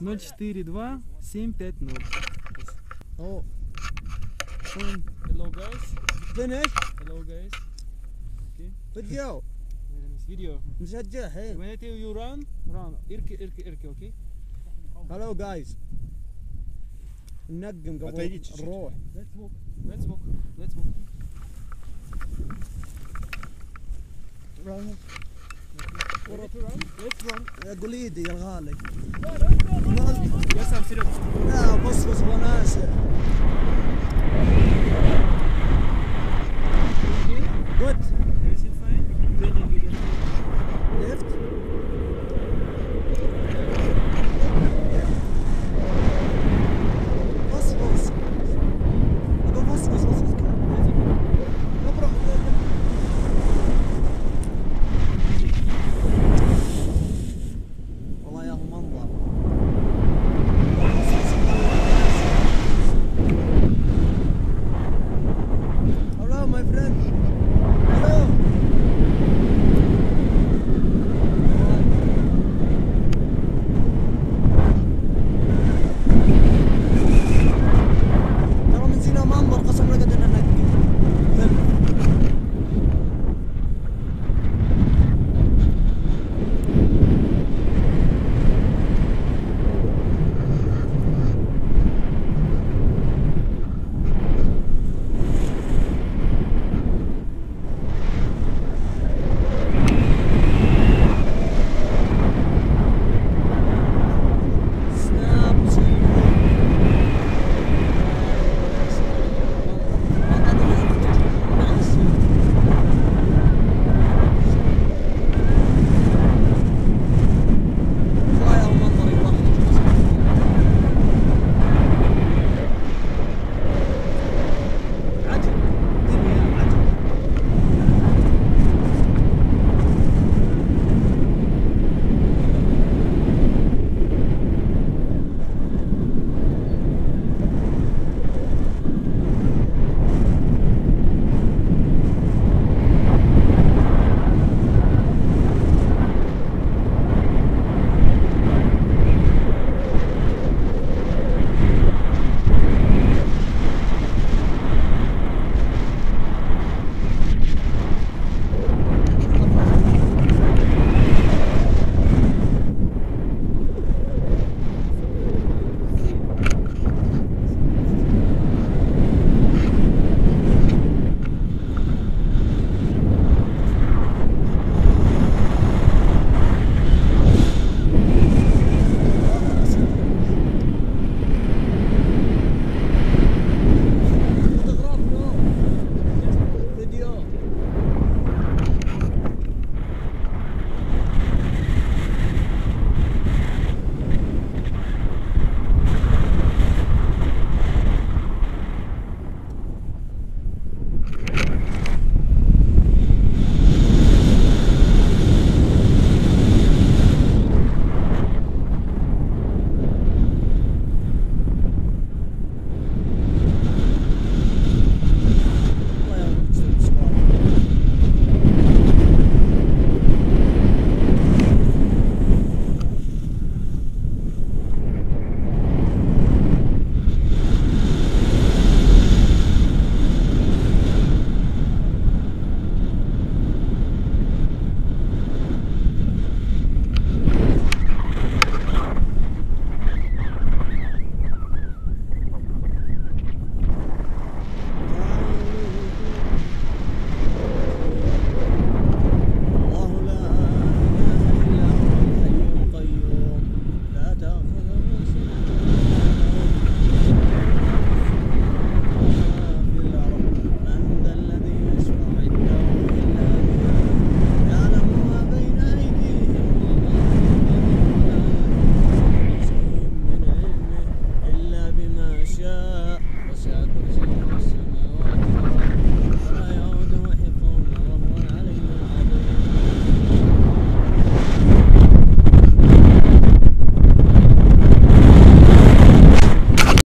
042 750. Oh, Hello guys. finish Hello guys. فيديو Video. مسجل الحين When I tell you run, run. اركي اركي اركي اوكي. هلو جايز ننقم ما قبل تجيش. نروح Let's walk. Let's walk. Let's walk. Let's run. اقول ايدي يا الغالي I'm serious. لا بص بص وناسه